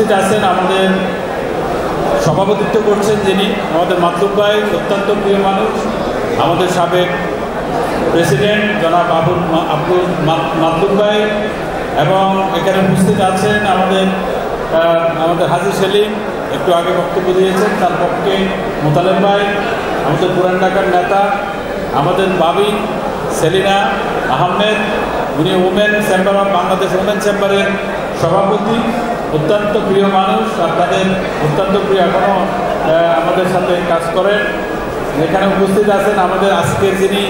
উপস্থিত আছেন আমাদের সভাপতিত্ব করছেন যিনি আমাদের মাতলুব ভাই, অত্যন্ত প্রিয় মানুষ, আমাদের সাবেক প্রেসিডেন্ট জনাব আবুল আব্দুল মাতলুব ভাই এবং এখানে উপস্থিত আছেন আমাদের আমাদের হাজি সেলিম, একটু আগে বক্তব্য দিয়েছেন, তার পক্ষে মোতালেম ভাই, আমাদের পুরান ঢাকার নেতা, আমাদের বাবি সেলিনা আহমেদ, উনি women chamber of Bangladesh women চেম্বারের সভাপতি। অত্যন্ত প্রিয় মানুষ আর তাদের অত্যন্ত প্রিয় এখনও আমাদের সাথে কাজ করেন। এখানে উপস্থিত আছেন আমাদের আজকে যিনি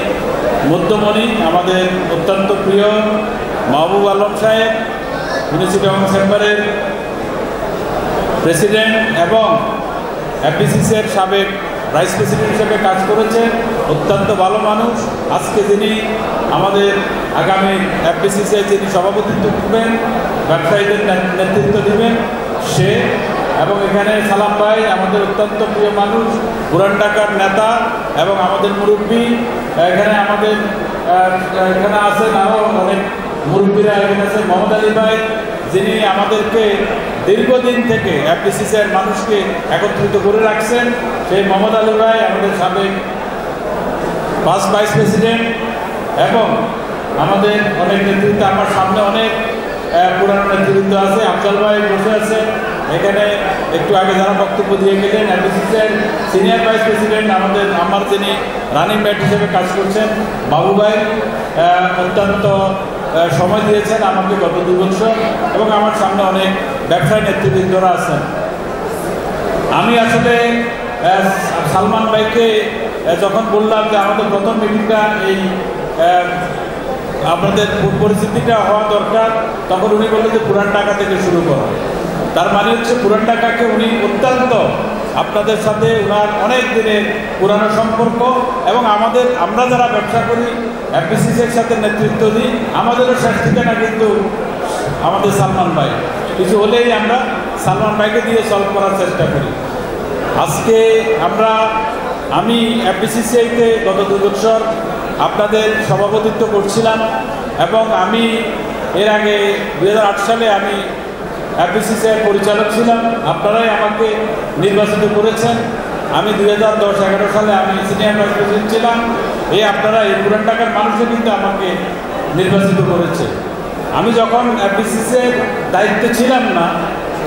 মধ্যমণি, আমাদের অত্যন্ত প্রিয় মাহবুব আলম সাহেব উনি চিটং চেম্বারের প্রেসিডেন্ট এবং এফবিসিসির সাবেক ভাইস প্রেসিডেন্ট হিসেবে কাজ করেছে অত্যন্ত ভালো মানুষ। আজকে যিনি আমাদের আগামী এফবিসিসির যিনি সভাপতিত্ব করবেন, ব্যবসায়ীদের নেতৃত্ব দেবেন, সে এবং এখানে সালাম ভাই, আমাদের অত্যন্ত প্রিয় মানুষ, পুরান ঢাকার নেতা এবং আমাদের মুরব্বী, এখানে আমাদের এখানে আছেন আরও অনেক মুরব্বীরা এখানে আছেন। মোহাম্মদ আলী ভাই, যিনি আমাদেরকে দীর্ঘদিন থেকে এফবিসিসির মানুষকে একত্রিত করে রাখছেন সেই মোহাম্মদ আলী রায়, আমাদের সাবেক ফার্স্ট ভাইস প্রেসিডেন্ট এবং আমাদের অনেক নেতৃত্ব, আমার সামনে অনেক পুরানো নেতৃত্ব আছে, আফজাল ভাই বসে আছে। এখানে একটু আগে যারা বক্তব্য দিয়ে গেলেন এফবিসিসির সিনিয়র ভাইস প্রেসিডেন্ট আমাদের, আমার যিনি রানিং ম্যাট হিসেবে কাজ করছেন, বাবু ভাই অত্যন্ত সময় দিয়েছেন আমাকে গত দু বছর এবং আমার সামনে অনেক ব্যবসায়ী নেতৃবৃন্দরা আছেন, আমি আসলে সালমান ভাইকে যখন বললাম যে আমাদের প্রথম মিটিংটা এই আপনাদের পরিস্থিতিটা হওয়া দরকার, তখন উনি বললেন যে পুরান টাকা থেকে শুরু করো। তার মানে হচ্ছে পুরান টাকাকে উনি অত্যন্ত আপনাদের সাথে ওনার অনেক দিনের পুরানো সম্পর্ক এবং আমাদের, আমরা যারা ব্যবসা করি এফবিসিসির সাথে নেতৃত্ব দিই, আমাদেরও শেষ ঠিকানা কিন্তু আমাদের সালমান ভাই। কিছু হলেই আমরা সালমান ভাইকে দিয়ে সলভ করার চেষ্টা করি। আজকে আমরা, আমি এফবিসিসিআইতে গত দু বছর আপনাদের সভাপতিত্ব করছিলাম এবং আমি এর আগে দু হাজার আট সালে আমি এফবিসিসিআই পরিচালক ছিলাম। আপনারাই আমাকে নির্বাচিত করেছেন। আমি দুই হাজার দশ এগারো সালে আমি সিনিয়র ভাইস প্রেসিডেন্ট ছিলাম। এই আপনারা এই পুরান টাকার মানুষও কিন্তু আমাকে নির্বাচিত করেছে। আমি যখন এফবিসিসির দায়িত্বে ছিলাম না,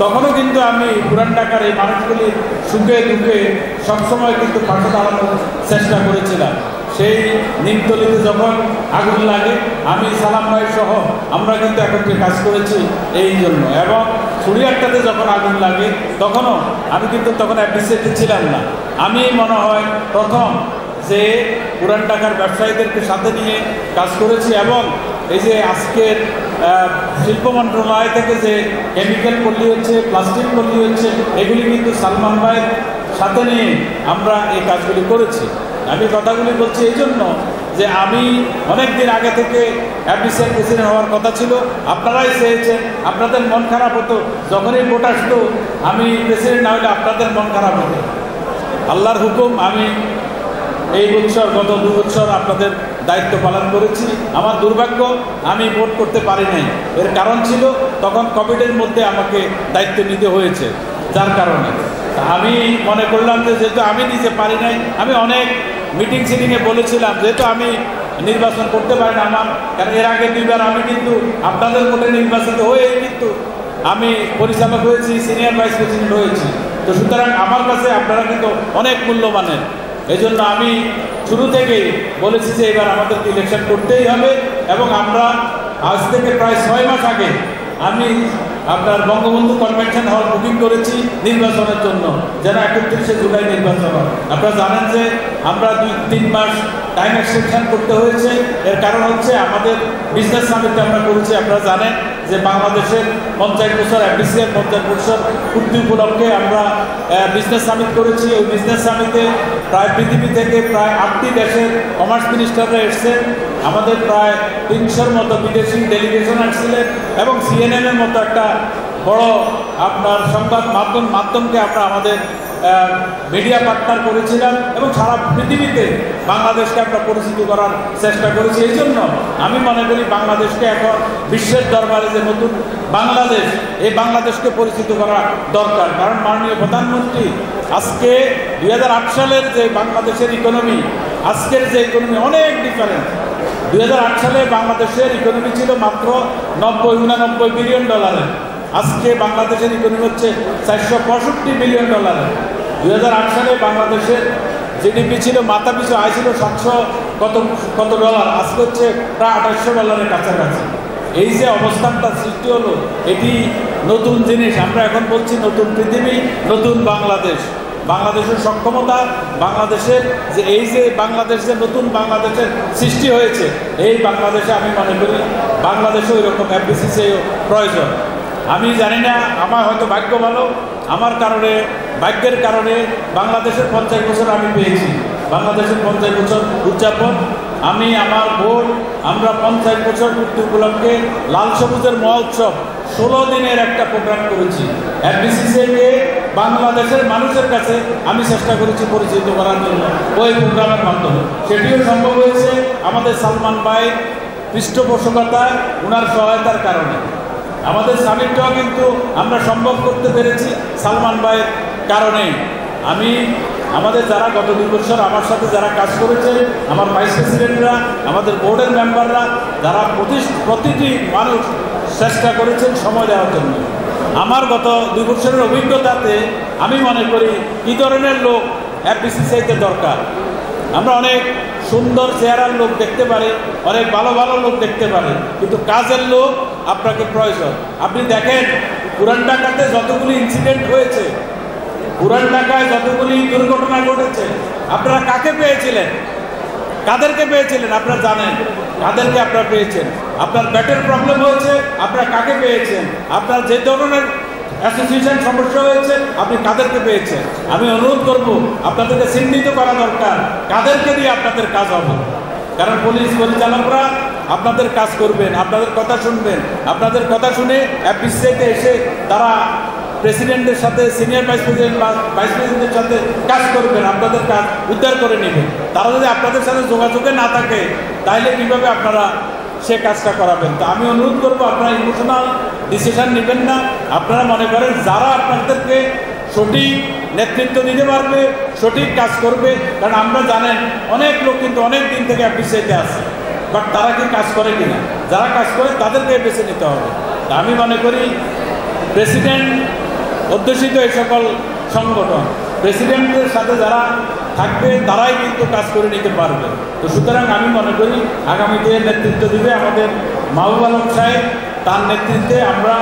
তখনও কিন্তু আমি পুরান ঢাকার এই মানুষগুলি সুখে দুঃখে সবসময় কিন্তু পাশে দাঁড়ানোর চেষ্টা করেছিলাম। সেই নিমতলিতে যখন আগুন লাগে, আমি সালাম ভাই সহ আমরা কিন্তু একত্রে কাজ করেছি এই জন্য। এবং সুরিয়ারটাতে যখন আগুন লাগে, তখনও আমি কিন্তু তখন অ্যাপ্রিসিয়েটে ছিলাম না। আমি মনে হয় প্রথম যে পুরান ঢাকার ব্যবসায়ীদেরকে সাথে নিয়ে কাজ করেছি এবং এই যে আজকের শিল্প মন্ত্রণালয় থেকে যে কেমিক্যাল পল্লী হচ্ছে প্লাস্টিক পল্লী হচ্ছে, এগুলি কিন্তু সালমান ভাইয়ের সাথে নিয়ে আমরা এই কাজগুলি করেছি। আমি কথাগুলি বলছি এই জন্য যে আমি অনেক দিন আগে থেকে অ্যাপিসিয়ার প্রেসিডেন্ট হওয়ার কথা ছিল, আপনারাই চেয়েছেন, আপনাদের মন খারাপ হতো, যখনই ভোট আসতো, আমি প্রেসিডেন্ট না হলে আপনাদের মন খারাপ হতো। আল্লাহর হুকুম, আমি এই বছর, গত দু বছর আপনাদের দায়িত্ব পালন করেছি। আমার দুর্ভাগ্য, আমি ভোট করতে পারি নাই। এর কারণ ছিল, তখন কোভিডের মধ্যে আমাকে দায়িত্ব নিতে হয়েছে। যার কারণে। আমি মনে করলাম যে, যেহেতু আমি নিজে পারি নাই, আমি অনেক মিটিং সিটিংয়ে বলেছিলাম, যেহেতু আমি নির্বাচন করতে পারি না আমার, কারণ এর আগে দুইবার আমি কিন্তু আপনাদের ভোটে নির্বাচিত হয়ে কিন্তু আমি পরিচালক হয়েছি সিনিয়র ভাইস প্রেসিডেন্ট হয়েছি। তো সুতরাং আমার কাছে আপনারা কিন্তু অনেক মূল্যমানের এই জন্য আমি শুরু থেকেই বলেছি যে এবার আমাদেরকে ইলেকশন করতেই হবে এবং আমরা আজ থেকে প্রায় ছয় মাস আগে আমি আপনার বঙ্গবন্ধু কনভেনশন হল বুকিং করেছি নির্বাচনের জন্য, যেন একত্রিশে জুলাই নির্বাচন হয়। আপনারা জানেন যে আমরা দুই, তিন মাস টাইম এক্সটেনশন করতে হয়েছে। এর কারণ হচ্ছে আমাদের বিজনেস সামিটটা আমরা করেছি, আপনারা জানেন। যে বাংলাদেশের পঞ্চায়েত বছর এফডিসিএর পঞ্চায়েত বছর পূর্তি উপলক্ষে আমরা বিজনেস সামিট করেছি। ওই বিজনেস সামিটে প্রায় পৃথিবী থেকে প্রায় আটটি দেশের কমার্স মিনিস্টাররা এসছেন আমাদের প্রায় তিনশোর মতো বিদেশি ডেলিগেশন আসছিলেন এবং সিএনএনের মতো একটা বড় আপনার সংবাদ মাধ্যম মাধ্যমকে আমরা আমাদের মিডিয়া পার্টনার করেছিলাম এবং সারা পৃথিবীতে বাংলাদেশকে আমরা পরিচিত করার চেষ্টা করেছি। এই জন্য আমি মনে করি বাংলাদেশকে এখন বিশ্বের দরবারে যে নতুন বাংলাদেশ, এই বাংলাদেশকে পরিচিত করা দরকার। কারণ মাননীয় প্রধানমন্ত্রী, আজকে দু হাজার আট সালের যে বাংলাদেশের ইকোনমি আজকের যে ইকোনমি অনেক ডিফারেন্স দুই সালে বাংলাদেশের ইকোনমি ছিল মাত্র নব্বই, উনানব্বই বিলিয়ন ডলারের আজকে বাংলাদেশের ইকোনমি হচ্ছে চারশো পঁয়ষট্টি বিলিয়ন ডলারের দু হাজার আট সালে বাংলাদেশের জিডিপি ছিল মাথা পিছু আয় ছিল সাতশো কত কত ডলার। আজকে হচ্ছে প্রায় আঠাশশো ডলারের কাছাকাছি। এই যে অবস্থানটা সৃষ্টি হলো, এটি নতুন জিনিস। আমরা এখন বলছি নতুন পৃথিবী, নতুন বাংলাদেশ। বাংলাদেশের সক্ষমতা, বাংলাদেশের যে, এই যে বাংলাদেশ, যে নতুন বাংলাদেশের সৃষ্টি হয়েছে, এই বাংলাদেশে আমি মনে করি বাংলাদেশে ওই রকম এফবিসিসি প্রয়োজন। আমি জানি না, আমার হয়তো ভাগ্য ভালো, আমার কারণে ভাগ্যের কারণে বাংলাদেশের পঞ্চাশ বছর আমি পেয়েছি। বাংলাদেশের পঞ্চাশ বছর উদযাপন। আমি, আমার বোর্ড আমরা পঞ্চাশ বছর পূর্তি উপলক্ষে লাল সবুজের মহোৎসব ষোলো দিনের একটা প্রোগ্রাম করেছি। এফবিসিসিকে বাংলাদেশের মানুষের কাছে আমি চেষ্টা করেছি পরিচিত করার জন্য ওই প্রোগ্রামের মাধ্যমে। সেটিও সম্ভব হয়েছে আমাদের সালমান ভাই পৃষ্ঠপোষকতা ওনার সহায়তার কারণে। আমাদের সামিটটাও কিন্তু আমরা সম্ভব করতে পেরেছি সালমান ভাইয়ের কারণেই আমি আমাদের যারা গত দুই বছর আমার সাথে যারা কাজ করেছে, আমার ভাইস প্রেসিডেন্টরা আমাদের বোর্ডের মেম্বাররা যারা প্রতি প্রতিটি মানুষ চেষ্টা করেছেন সময় দেওয়ার জন্য। আমার গত দুই বছরের অভিজ্ঞতাতে আমি মনে করি কী ধরনের লোক এফবিসিসিআইতে দরকার? আমরা অনেক সুন্দর চেহারার লোক দেখতে পারি, অনেক ভালো ভালো লোক দেখতে পারি, কিন্তু কাজের লোক আপনাকে প্রয়োজন। আপনি দেখেন, পুরান ঢাকাতে যতগুলি ইনসিডেন্ট হয়েছে পুরান ঢাকায় যতগুলি দুর্ঘটনা ঘটেছে, আপনারা কাকে পেয়েছিলেন? কাদেরকে পেয়েছিলেন? আপনারা জানেন। কাদেরকে আপনারা পেয়েছেন? আপনার ব্যাটের প্রবলেম হয়েছে, আপনারা কাকে পেয়েছেন? আপনার যে ধরনের অ্যাসোসিয়েশন সমস্যা হয়েছে, আপনি কাদেরকে পেয়েছেন? আমি অনুরোধ করব, আপনাদেরকে চিহ্নিত করা দরকার। কাদেরকে দিয়ে আপনাদের কাজ হবে? কারণ পুলিশ পরিচালকরা আপনাদের কাজ করবেন, আপনাদের কথা শুনবেন। আপনাদের কথা শুনে অ্যাপিসিতে এসে তারা প্রেসিডেন্টের সাথে, সিনিয়র ভাইস প্রেসিডেন্ট বা ভাইস প্রেসিডেন্টের সাথে কাজ করবেন, আপনাদের কাজ উদ্ধার করে নেবেন। তারা যদি আপনাদের সাথে যোগাযোগে না থাকে, তাহলে কীভাবে আপনারা সে কাজটা করাবেন? তো আমি অনুরোধ করব, আপনারা ইমোশনাল ডিসিশন নেবেন না। আপনারা মনে করেন যারা আপনাদেরকে সঠিক নেতৃত্ব দিতে পারবে, সঠিক কাজ করবে, কারণ আমরা জানেন অনেক লোক কিন্তু অনেক দিন থেকে অফিসেতে আসে বাট তারা কি কাজ করে কিনা? যারা কাজ করে, তাদেরকে বেছে নিতে হবে। আমি মনে করি প্রেসিডেন্ট অধ্যুষিত এই সকল সংগঠন প্রেসিডেন্টের সাথে যারা থাকবে, তারাই কিন্তু কাজ করে নিতে পারবে। তো সুতরাং আমি মনে করি, আগামীতে নেতৃত্ব দিবে আমাদের মাহবুব আলম সাহেব। তার নেতৃত্বে আমরা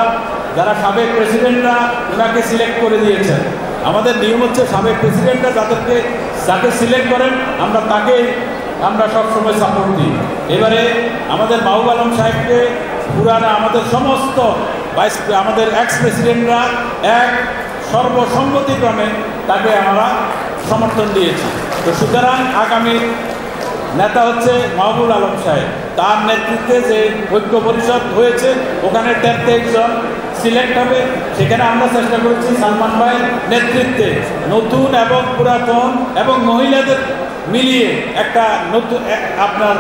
যারা সাবেক প্রেসিডেন্টরা ওনাকে সিলেক্ট করে দিয়েছেন। আমাদের নিয়ম হচ্ছে সাবেক প্রেসিডেন্টরা যাদেরকে, যাকে সিলেক্ট করেন, আমরা তাকে আমরা সবসময় সাপোর্ট দিই। এবারে আমাদের মাহবুব আলম সাহেবকে পুরানা আমাদের সমস্ত ভাইস আমাদের এক্স প্রেসিডেন্টরা এক সর্বসম্মতিক্রমে তাকে আমরা সমর্থন দিয়েছি। তো সুতরাং আগামী নেতা হচ্ছে মাহবুল আলম সাহেব। তার নেতৃত্বে যে ঐক্য পরিষদ হয়েছে, ওখানে তেত্রিশ জন সিলেক্ট হবে। সেখানে আমরা চেষ্টা করেছি সালমান ভাইয়ের নেতৃত্বে নতুন এবং পুরাতন এবং মহিলাদের মিলিয়ে একটা নতুন আপনার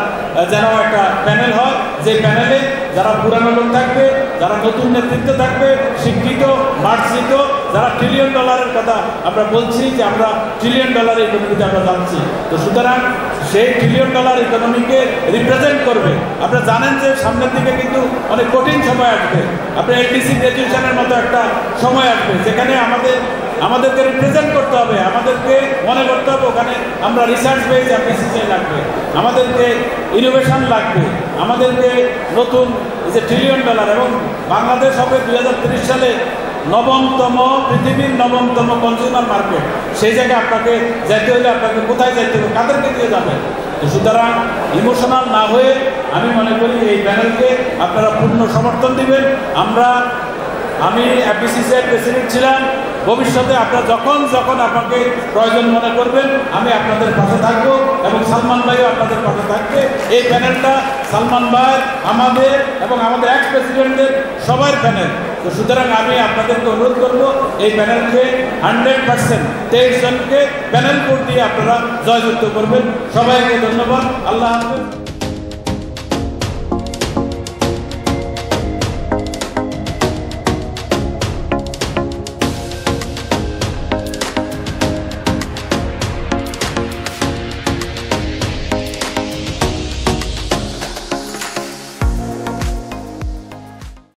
যেন একটা প্যানেল হয়। যে প্যানেলে যারা পুরানো লোক থাকবে, যারা নতুন নেতৃত্ব থাকবে শিক্ষিত মার্জিত যারা ট্রিলিয়ন ডলারের কথা আমরা বলছি, যে আমরা ট্রিলিয়ন ডলারের ইকোনমিতে আমরা যাচ্ছি। তো সুতরাং সেই ট্রিলিয়ন ডলার ইকোনমিকে রিপ্রেজেন্ট করবে। আপনারা জানেন যে সামনের দিকে কিন্তু অনেক কঠিন সময় আসবে। আপনার এলডিসি গ্র্যাজুয়েশনের মতো একটা সময় আসবে, যেখানে আমাদের, আমাদেরকে রিপ্রেজেন্ট করতে হবে। আমাদেরকে মনে করতে হবে, ওখানে আমরা রিসার্চ বেস অ্যাপ্রিসিয়েশন লাগবে। আমাদেরকে ইনোভেশন লাগবে। আমাদেরকে নতুন যে ট্রিলিয়ন ডলার এবং বাংলাদেশ হবে দুই সালে নবমতম, পৃথিবীর নবমতম কনজিউমার মার্কেট সেই জায়গায় আপনাকে যেতে হলে আপনাকে কোথায় যাইতে হবে, কাদেরকে দিয়ে যাবেন? তো সুতরাং ইমোশনাল না হয়ে আমি মনে করি এই প্যানেলকে আপনারা পূর্ণ সমর্থন দিবেন। আমরা, আমি এফবিসিসিআই প্রেসিডেন্ট ছিলাম। ভবিষ্যতে আপনারা যখন যখন আপনাকে প্রয়োজন মনে করবেন, আমি আপনাদের পাশে থাকব এবং সালমান ভাইও আপনাদের পাশে থাকবে। এই প্যানেলটা সালমান ভাই, আমাদের এবং আমাদের এক প্রেসিডেন্টদের সবার প্যানেল তো সুতরাং আমি আপনাদেরকে অনুরোধ করব, এই প্যানেলকে হান্ড্রেড পার্সেন্ট তেইশ জনকে প্যানেল ভোট দিয়ে আপনারা জয়যুক্ত করবেন। সবাইকে ধন্যবাদ। আল্লাহ হাফেজ।